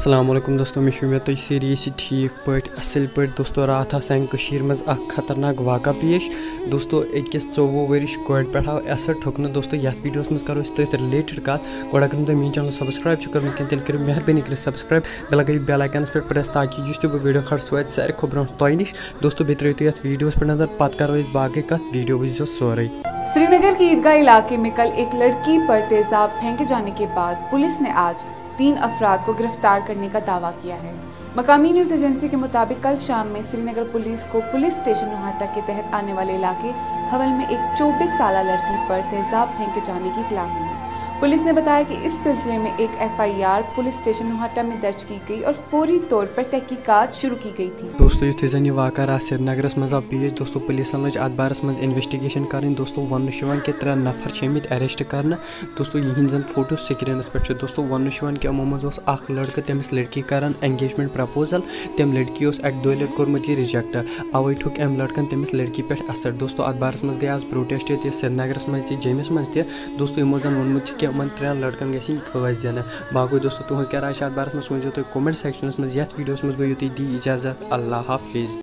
अल्लाम दोस्तों, मे उम्मीद तुम सारी ठीक पे असल पे दोस्तों, रात आसान मज खतरनाक वाक़ा पेश। दोस्तों अकिस चौवो वरिश कोर पे आव एसड ठुकन दोस्तों ये वीडियो मज करो तथ रिलेटेड कत गोड़ अगर तुम मेन चैनल सब्सक्राइब कर तेल मेहरबानी कर, सब्सक्राइब। बेल गई बेल आइकन पे प्रेस ताकि बह वीडियो खड़ सो सारे खो ब्रो तुह नश। दोस्तों बे त्रो तुम वीडियो पे नज़र पे करो बाकी कत वीडियो वो सोरे श्रीनगर की ईदगाह इलाके में कल एक लड़की पर तेजाब फेंके जाने के बाद पुलिस ने आज तीन अफराद को गिरफ़्तार करने का दावा किया है। मकामी न्यूज़ एजेंसी के मुताबिक कल शाम में श्रीनगर पुलिस को पुलिस स्टेशन नोहाटा के तहत आने वाले इलाके हवल में एक 24 साल लड़की पर तेजाब फेंके जाने की इतला हुई पुलिस ने बताया कि इस सिलसिले में एक एफआईआर पुलिस स्टेशन नोहाटा में दर्ज की गई और फौरी तौर पर तहकीकात शुरू की गई थी। दोस्तों युथ जन यह वाक़ श्रीनगर मज आव दोस्तों, पुलिस लज अत बारस मज इन्वेस्टिगेशन कर दोस्तों, वन कि त्रे नफर अमित अरेस्ट कर दोस्तों, यह जन फ़ोटो स्क्रीन पे दोस्तों, वन कि यमो मज लड़क तमिस लड़की कर एंगेजमेंट प्रपोजल तम लड़की उस अक दो लट कोर्मुत यह रिजेक्ट अवे ठुक अम लड़कन तमिस लड़की पे असर। दोस्तों अत बारस मज गई आज प्रोटेस्ट ये श्रीनगर मज जमिस मज दोस्तों यमो जन वोनमुत यमन त्रेन लड़कन ग फैज दिन बाको दोस्तों तुज क्या राय बारे में सोचो तुम कमेंट सेक्शनस वीडियो वीडियोस गई गो दी इजाज़त अल्लाह हाफिज़